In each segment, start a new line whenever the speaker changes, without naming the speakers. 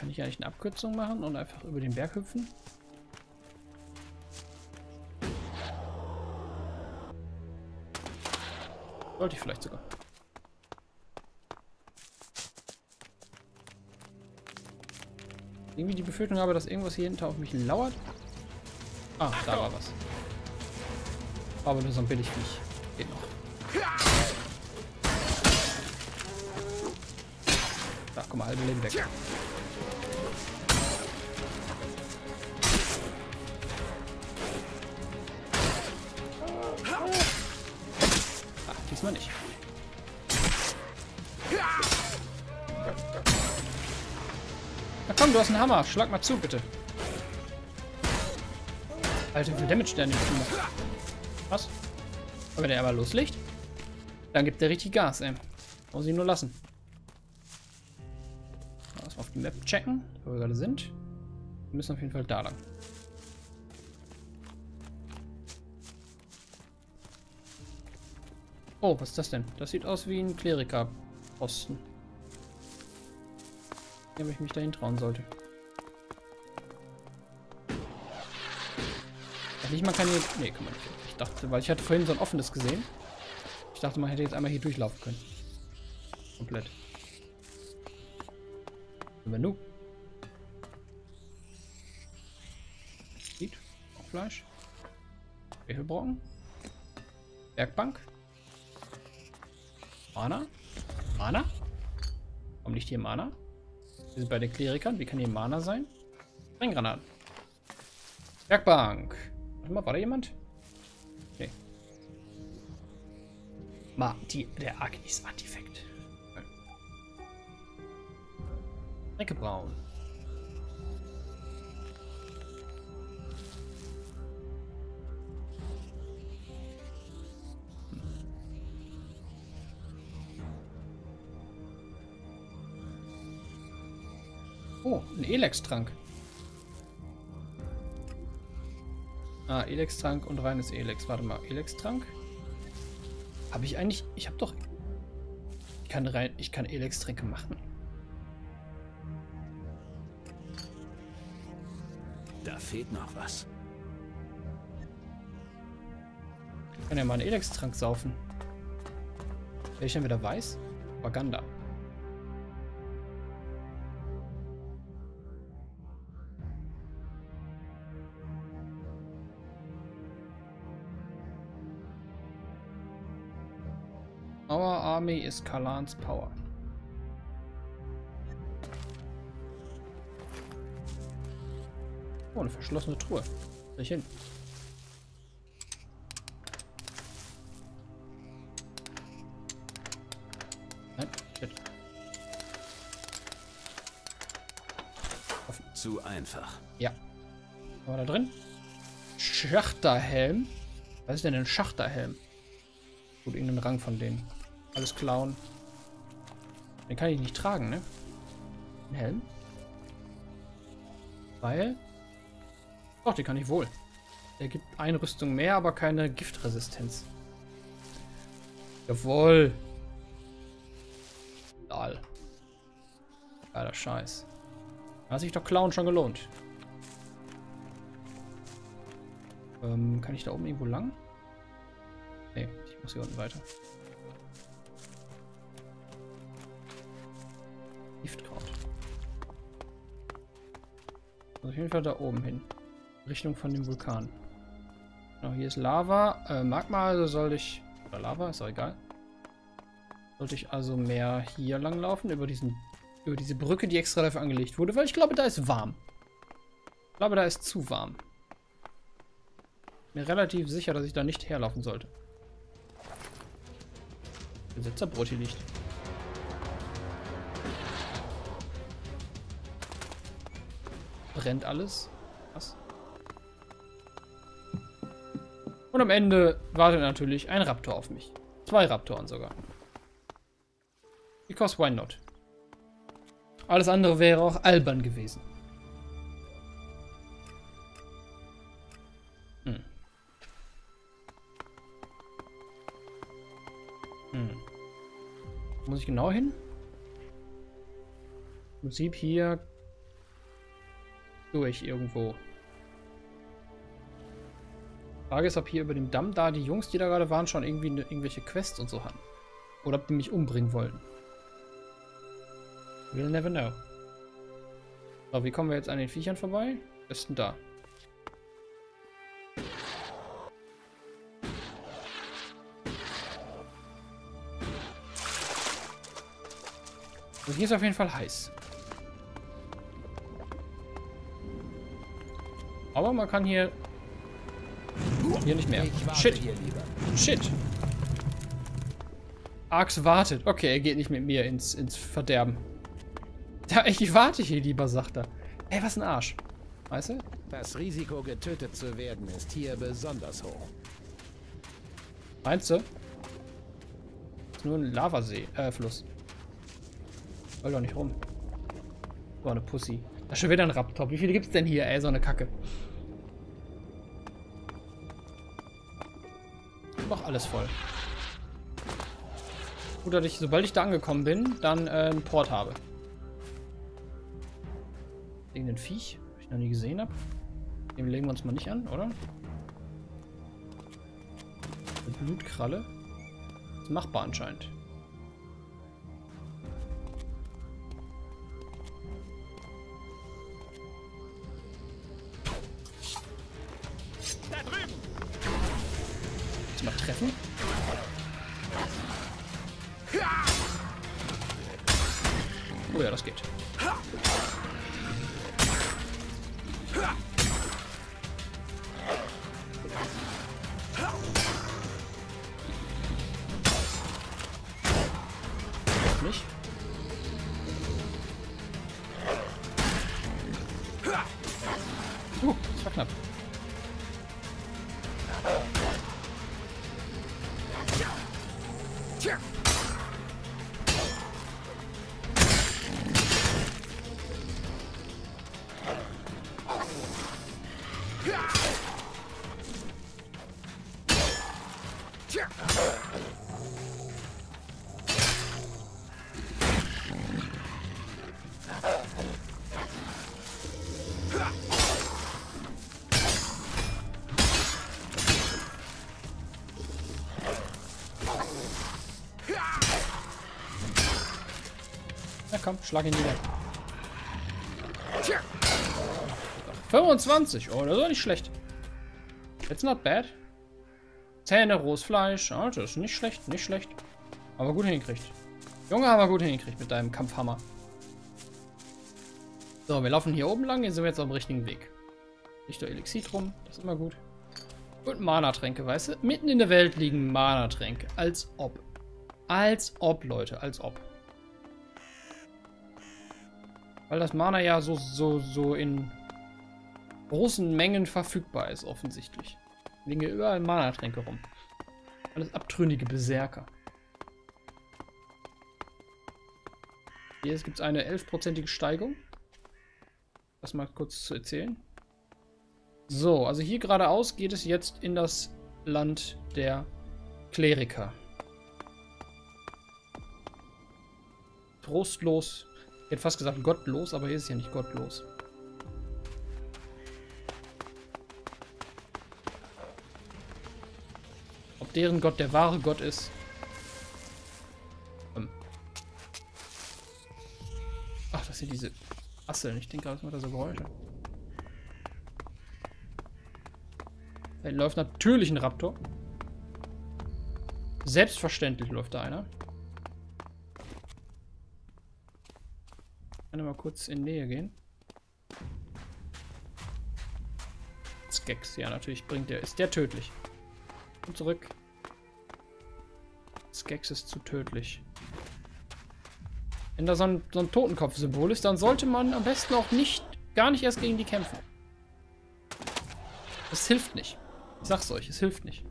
Kann ich eigentlich eine Abkürzung machen und einfach über den Berg hüpfen? Sollte ich vielleicht sogar. Irgendwie die Befürchtung habe, dass irgendwas hier hinter auf mich lauert. Ah, da war was. Aber nur so ein Billigviech. Geht noch. Da, guck mal, halbe Leben weg. Diesmal nicht. Na komm, du hast einen Hammer. Schlag mal zu, bitte. Alter, wie viel Damage der an dem Typ macht. Was? Aber wenn der aber loslegt, dann gibt der richtig Gas, ey. Muss ich nur lassen. Lass mal auf die Map checken, wo wir gerade sind. Wir müssen auf jeden Fall da lang. Oh, was ist das denn? Das sieht aus wie ein Kleriker-Posten. Ob ich mich dahin trauen sollte. Nicht man kann hier... Nee, kann man. Ich dachte, weil ich hatte vorhin so ein offenes gesehen. Ich dachte, man hätte jetzt einmal hier durchlaufen können. Komplett. Wenn du. Sieht. Auch Fleisch. Schwefelbrocken. Werkbank. Mana. Mana? Warum nicht hier Mana? Wir sind bei den Klerikern. Wie kann hier Mana sein? Sprenggranaten. Werkbank. Warte mal, war da jemand? Nee. Ma, die, der Agnis Artefakt. Ecke braun. Elex-Trank. Ah, Elex-Trank und reines Elex. Warte mal, Elex-Trank? Habe ich eigentlich... Ich habe doch... Ich kann rein... Ich kann Elex-Tränke machen.
Da fehlt noch was.
Ich kann ja mal einen Elex-Trank saufen. Welcher wieder weiß? Waganda. Army is Kalan's power. Oh, eine verschlossene Truhe. Soll ich hin? Nein, shit.
Zu einfach.
Ja. Was war da drin? Schachterhelm? Was ist denn ein Schachterhelm? Gut, irgendein Rang von denen. Alles klauen. Den kann ich nicht tragen, ne? Ein Helm? Weil? Doch, den kann ich wohl. Der gibt Einrüstung mehr, aber keine Giftresistenz. Jawohl. Lol. Geiler Scheiß. Hat sich doch Klauen schon gelohnt. Ähm, kann ich da oben irgendwo lang? Nee, ich muss hier unten weiter. Giftkraut. Muss auf jeden Fall da oben hin. Richtung von dem Vulkan. Genau, hier ist Lava. Äh, Magma, also sollte ich... Oder Lava, ist auch egal. Sollte ich also mehr hier lang laufen, über diesen... Über diese Brücke, die extra dafür angelegt wurde, weil ich glaube, da ist warm. Ich glaube, da ist zu warm. Mir relativ sicher, dass ich da nicht herlaufen sollte. Besetzerbrot hier liegt. Brennt alles. Was? Und am Ende wartet natürlich ein Raptor auf mich. Zwei Raptoren sogar. Because why not? Alles andere wäre auch albern gewesen. Hm. Hm. Muss ich genau hin? Im Prinzip hier durch irgendwo. Frage ist, ob hier über dem Damm da die Jungs, die da gerade waren, schon irgendwie ne, irgendwelche Quests und so hatten. Oder ob die mich umbringen wollten. We'll never know. So, wie kommen wir jetzt an den Viechern vorbei? Denn da? Also hier ist auf jeden Fall heiß. Aber man kann hier... Hier nicht mehr. Shit. Shit. Arx wartet. Okay, er geht nicht mit mir ins, ins Verderben. Ja, ich warte hier lieber, sagt er. Ey, was ein Arsch. Weißt du?
Das Risiko, getötet zu werden, ist hier besonders hoch.
Meinst du? Ist nur ein Lavasee, äh, Fluss. Roll doch nicht rum. So eine Pussy. Da ist schon wieder ein Raptor. Wie viele gibt's denn hier, ey, so eine Kacke? Mach alles voll. Gut, dass ich, sobald ich da angekommen bin, dann äh, einen Port habe. Irgendein Viech, das ich noch nie gesehen habe. Den legen wir uns mal nicht an, oder? Eine Blutkralle. ist machbar anscheinend. Jetzt mal treffen. Oh ja, das geht. Nicht. Na komm, schlag ihn nieder. 25. Oh, das ist auch nicht schlecht. It's not bad. Zähne, rohes Fleisch. Das ist nicht schlecht, nicht schlecht. Aber gut hingekriegt. Junge, haben wir gut hingekriegt mit deinem Kampfhammer. So, wir laufen hier oben lang. Hier sind wir jetzt auf dem richtigen Weg. Nicht nur Elixir drum. Das ist immer gut. Und Mana-Tränke, weißt du? Mitten in der Welt liegen Mana-Tränke. Als ob. Als ob, Leute. Als ob. Weil das Mana ja so, so, so in großen Mengen verfügbar ist, offensichtlich. Liegen hier überall Mana-Tränke rum. Alles abtrünnige Berserker. Hier gibt es eine 11%ige Steigung. Das mal kurz zu erzählen. So, also hier geradeaus geht es jetzt in das Land der Kleriker. Trostlos. Ich hätte fast gesagt gottlos, aber hier ist ja nicht gottlos. Ob deren Gott der wahre Gott ist. Ähm. Ach, das sind diese Asseln. Ich denke, das macht da so Geräusche. Da läuft natürlich ein Raptor. Selbstverständlich läuft da einer. Kann mal kurz in Nähe gehen. Skex, ja, natürlich bringt der. Ist der tödlich. Komm zurück. Skex ist zu tödlich. Wenn da so ein, so ein Totenkopf-Symbol ist, dann sollte man am besten auch nicht, gar nicht erst gegen die kämpfen. Das hilft nicht. Ich sag's euch, es hilft nicht.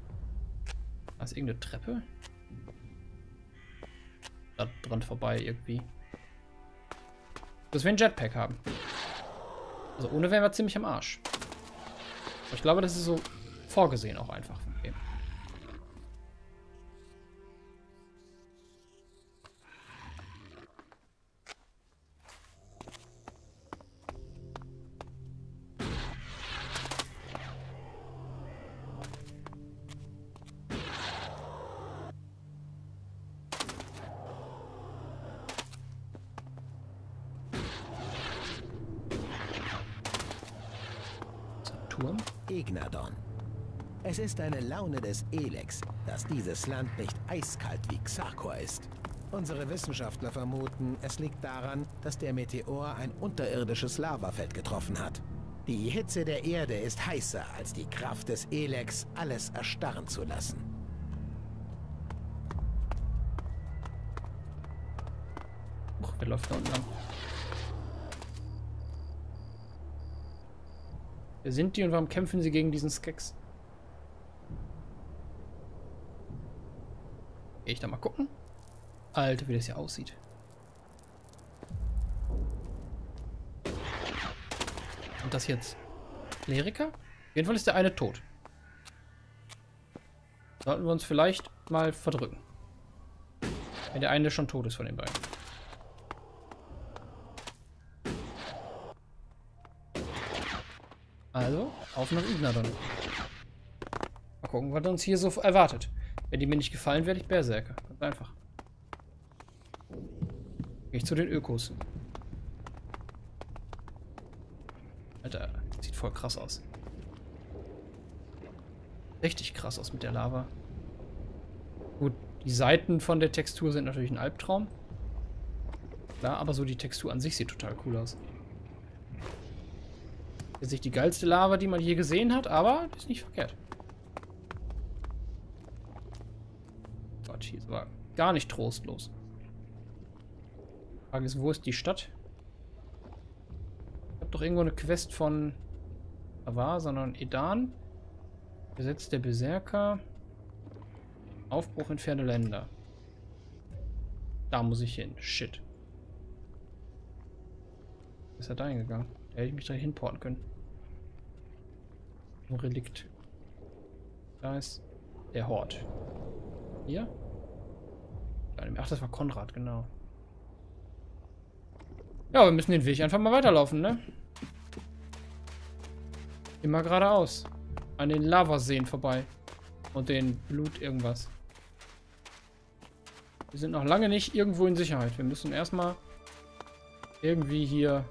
Da ist irgendeine Treppe. Da dran vorbei irgendwie. Dass wir ein Jetpack haben. Also ohne wären wir ziemlich am Arsch. Aber ich glaube, das ist so vorgesehen auch einfach
Es ist eine Laune des Elex, dass dieses Land nicht eiskalt wie Xarkor ist. Unsere Wissenschaftler vermuten, es liegt daran, dass der Meteor ein unterirdisches Lavafeld getroffen hat. Die Hitze der Erde ist heißer als die Kraft des Elex, alles erstarren zu lassen.
Uch, wer läuft da unten lang? Wer sind die und warum kämpfen sie gegen diesen Skex? Geh ich da mal gucken? Alter, wie das hier aussieht. Und das jetzt Kleriker? Auf jeden Fall ist der eine tot. Sollten wir uns vielleicht mal verdrücken. Wenn der eine schon tot ist von den beiden. Also, auf nach Ignadon. Mal gucken, was uns hier so erwartet. Wenn die mir nicht gefallen, werde ich Berserker. Ganz einfach. Gehe ich zu den Ökos. Alter, sieht voll krass aus. Richtig krass aus mit der Lava. Gut, die Seiten von der Textur sind natürlich ein Albtraum. Klar, aber so die Textur an sich sieht total cool aus. Ist nicht die geilste Lava, die man je gesehen hat, aber ist nicht verkehrt. Ist aber gar nicht trostlos. Frage ist, wo ist die Stadt? Ich habe doch irgendwo eine Quest von Avar, sondern Edan. Gesetz der Berserker. Aufbruch in ferne Länder. Da muss ich hin. Shit. Ist er da hingegangen? Da hätte ich mich da hinporten können. Ein Relikt. Da ist der Hort. Hier? Ach, das war Konrad, genau. Ja, wir müssen den Weg einfach mal weiterlaufen, ne? Immer geradeaus. An den Lavaseen vorbei. Und den Blut irgendwas. Wir sind noch lange nicht irgendwo in Sicherheit. Wir müssen erstmal irgendwie hier...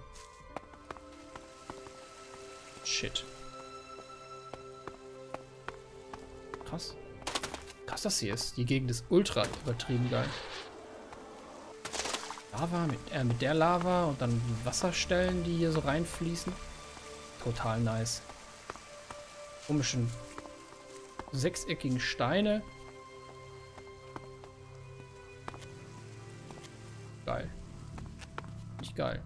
Shit. Krass, das hier ist. Die Gegend ist ultra übertrieben geil. Lava mit, äh, mit der Lava und dann Wasserstellen, die hier so reinfließen. Total nice. Komischen sechseckigen Steine. Geil. Nicht geil.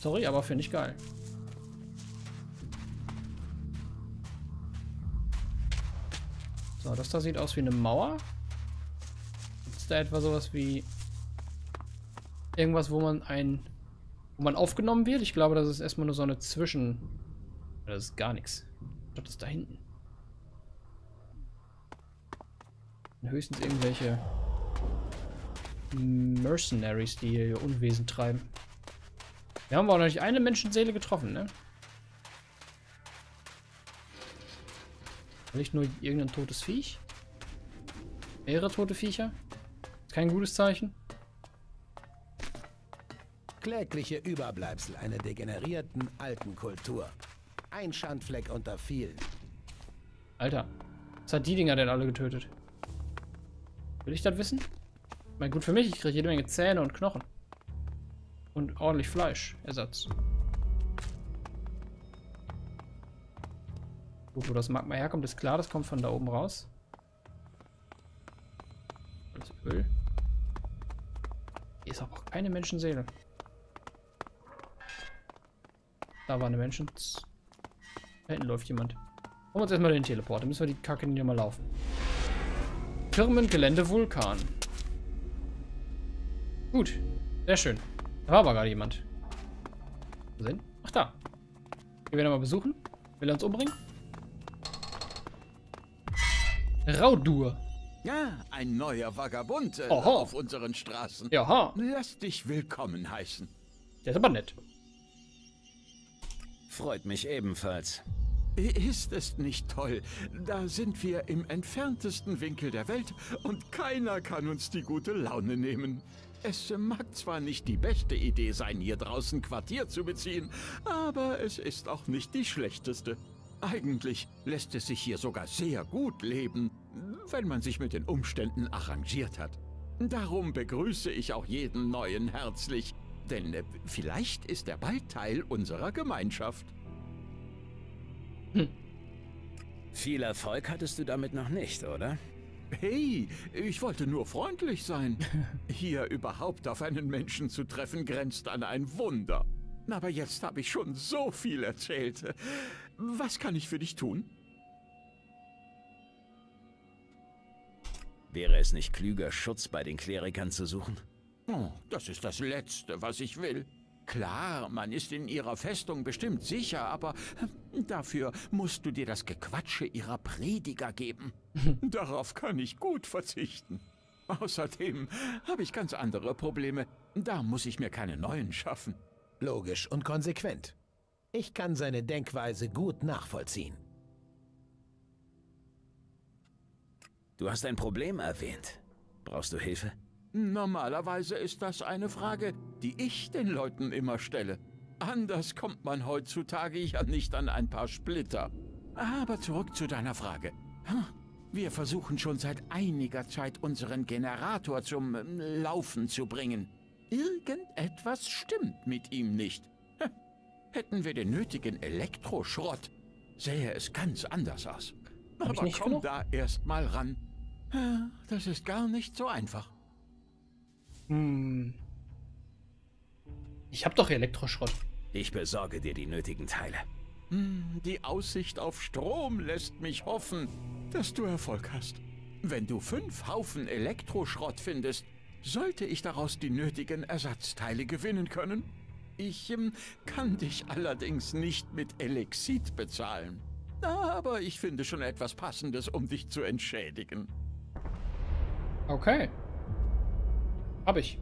Sorry, aber finde ich geil. So, das da sieht aus wie eine Mauer. Es da etwa sowas wie irgendwas, wo man ein wo man aufgenommen wird? Ich glaube, das ist erstmal nur so eine Zwischen... Das ist gar nichts. Das ist da hinten. Höchstens irgendwelche Mercenaries, die hier Unwesen treiben. Wir haben aber noch nicht eine Menschenseele getroffen, ne? Nicht nur irgendein totes Viech? Mehrere tote Viecher? Kein gutes Zeichen.
Klägliche Überbleibsel einer degenerierten alten Kultur. Ein Schandfleck unter vielen.
Alter, was hat die Dinger denn alle getötet? Will ich das wissen? Ich meine, gut für mich, ich kriege jede Menge Zähne und Knochen. Und ordentlich Fleischersatz. Gut, wo das Magma herkommt, ist klar, das kommt von da oben raus. Das Öl. Hier ist aber auch keine Menschenseele. Da war eine Menschen. Da hinten läuft jemand. Holen wir uns erstmal den Teleport. Dann müssen wir die Kacke hier mal laufen. Firmengelände Vulkan. Gut. Sehr schön. Da war aber gerade jemand. Wo? Ach da. Gehen wir ihn mal besuchen. Will er uns umbringen? Raudur.
Ja, ein neuer Vagabund äh, auf unseren Straßen.
Jaha.
Lass dich willkommen heißen.
Der ist aber nett.
Freut mich ebenfalls.
Ist es nicht toll? Da sind wir im entferntesten Winkel der Welt und keiner kann uns die gute Laune nehmen. Es mag zwar nicht die beste Idee sein, hier draußen Quartier zu beziehen, aber es ist auch nicht die schlechteste. Eigentlich lässt es sich hier sogar sehr gut leben, wenn man sich mit den Umständen arrangiert hat. Darum begrüße ich auch jeden Neuen herzlich, denn äh, vielleicht ist er bald Teil unserer Gemeinschaft.
Viel Erfolg hattest du damit noch nicht, oder?
Hey, ich wollte nur freundlich sein. Hier überhaupt auf einen Menschen zu treffen, grenzt an ein Wunder. Aber jetzt habe ich schon so viel erzählt. Was kann ich für dich tun?
Wäre es nicht klüger, Schutz bei den Klerikern zu suchen?
Oh, das ist das Letzte, was ich will. Klar, man ist in ihrer Festung bestimmt sicher, aber dafür musst du dir das Gequatsche ihrer Prediger geben. Darauf kann ich gut verzichten. Außerdem habe ich ganz andere Probleme. Da muss ich mir keine neuen schaffen.
Logisch und konsequent. Ich kann seine Denkweise gut nachvollziehen.
Du hast ein Problem erwähnt. Brauchst du Hilfe?
Normalerweise ist das eine Frage, die ich den Leuten immer stelle. Anders kommt man heutzutage ja nicht an ein paar Splitter. Aber zurück zu deiner Frage. Hm, Wir versuchen schon seit einiger Zeit unseren Generator zum ähm, Laufen zu bringen. Irgendetwas stimmt mit ihm nicht. Hm, Hätten wir den nötigen Elektroschrott, sähe es ganz anders aus.
Hab ich
Aber
nicht
komm
genug?
da erst mal ran. Das ist gar nicht so einfach.
Hm. Ich hab doch Elektroschrott.
Ich besorge dir die nötigen Teile.
Hm, Die Aussicht auf Strom lässt mich hoffen, dass du Erfolg hast. Wenn du fünf Haufen Elektroschrott findest, sollte ich daraus die nötigen Ersatzteile gewinnen können. Ich ähm, kann dich allerdings nicht mit Elexit bezahlen. Aber ich finde schon etwas Passendes, um dich zu entschädigen.
Okay. Hab ich.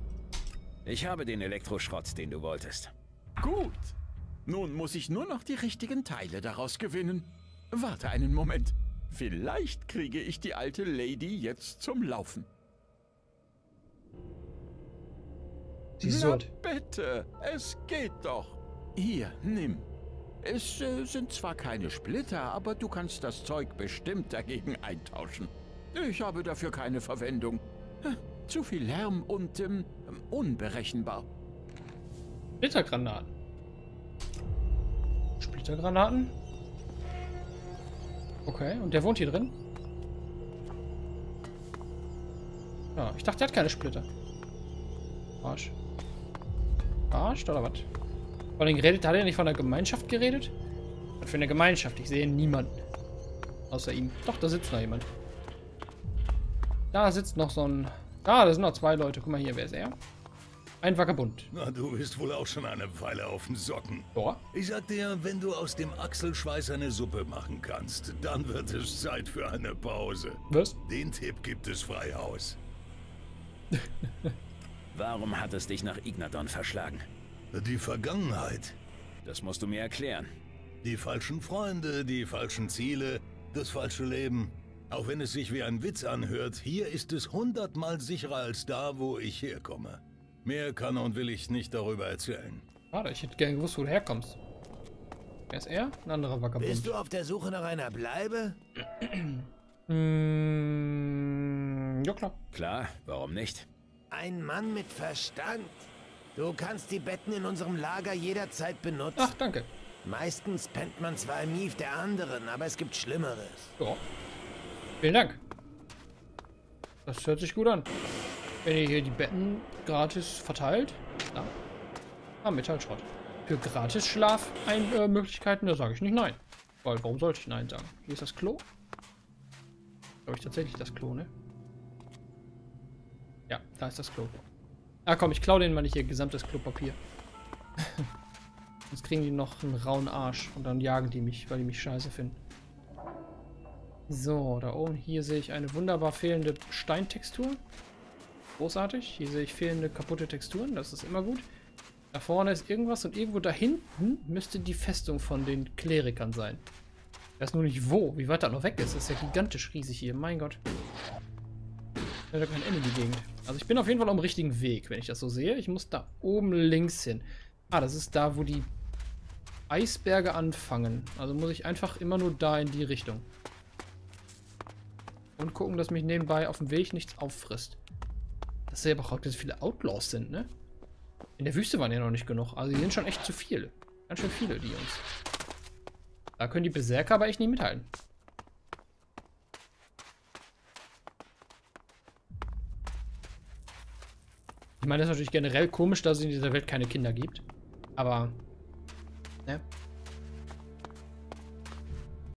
Ich habe den Elektroschrott, den du wolltest.
Gut. Nun muss ich nur noch die richtigen Teile daraus gewinnen. Warte einen Moment. Vielleicht kriege ich die alte Lady jetzt zum Laufen.
Sie ist
Na bitte, es geht doch. Hier, nimm. Es äh, sind zwar keine Splitter, aber du kannst das Zeug bestimmt dagegen eintauschen. Ich habe dafür keine Verwendung. Zu viel Lärm und ähm, unberechenbar.
Splittergranaten. Splittergranaten? Okay, und der wohnt hier drin? Ja, ich dachte, er hat keine Splitter. Arsch. Arsch oder was? Vor allem geredet, hat er nicht von der Gemeinschaft geredet? Was für eine Gemeinschaft? Ich sehe niemanden. Außer ihm. Doch, da sitzt noch jemand. Da sitzt noch so ein... Ah, da sind noch zwei Leute. Guck mal hier, wer ist er? Ein Vagabund.
Na, du bist wohl auch schon eine Weile auf den Socken.
Ja.
Ich sag dir, wenn du aus dem Achselschweiß eine Suppe machen kannst, dann wird es Zeit für eine Pause.
Was?
Den Tipp gibt es frei aus.
Warum hat es dich nach Ignadon verschlagen?
Die Vergangenheit,
Das musst du mir erklären.
die falschen Freunde, die falschen Ziele, das falsche Leben. Auch wenn es sich wie ein Witz anhört, hier ist es hundertmal sicherer als da, wo ich herkomme. Mehr kann und will ich nicht darüber erzählen.
Schade, ich hätte gerne gewusst, wo du herkommst. Wer ist er? Ein anderer Vagabund.
Bist du auf der Suche nach einer Bleibe?
Mm, ja, klar.
Klar, warum nicht?
Ein Mann mit Verstand. Du kannst die Betten in unserem Lager jederzeit benutzen.
Ach, danke.
Meistens pennt man zwar im Mief der anderen, aber es gibt Schlimmeres.
Ja. Vielen Dank. Das hört sich gut an. Wenn ihr hier die Betten gratis verteilt. Ja. Ah, Metallschrott. Für gratis Schlafmöglichkeiten, da sage ich nicht nein. Weil, warum sollte ich nein sagen? Hier ist das Klo. Glaube ich tatsächlich das Klo, ne? Ja, da ist das Klo. Ah komm, ich klaue denen mal nicht ihr gesamtes Klopapier. Sonst kriegen die noch einen rauen Arsch und dann jagen die mich, weil die mich scheiße finden. So, da oben hier sehe ich eine wunderbar fehlende Steintextur. Großartig. Hier sehe ich fehlende kaputte Texturen, das ist immer gut. Da vorne ist irgendwas und irgendwo da hinten müsste die Festung von den Klerikern sein. Ich weiß nur nicht wo, wie weit das noch weg ist. Das ist ja gigantisch riesig hier, mein Gott. Da kein Ende die Gegend. Also ich bin auf jeden Fall am richtigen Weg, wenn ich das so sehe. Ich muss da oben links hin. Ah, das ist da, wo die Eisberge anfangen. Also muss ich einfach immer nur da in die Richtung. Und gucken, dass mich nebenbei auf dem Weg nichts auffrisst. Das ist ja aber auch, dass viele Outlaws sind, ne? In der Wüste waren ja noch nicht genug. Also die sind schon echt zu viele. Ganz schön viele, die Jungs. Da können die Berserker aber echt nicht mithalten. Ich meine, das ist natürlich generell komisch, dass es in dieser Welt keine Kinder gibt. Aber, ne?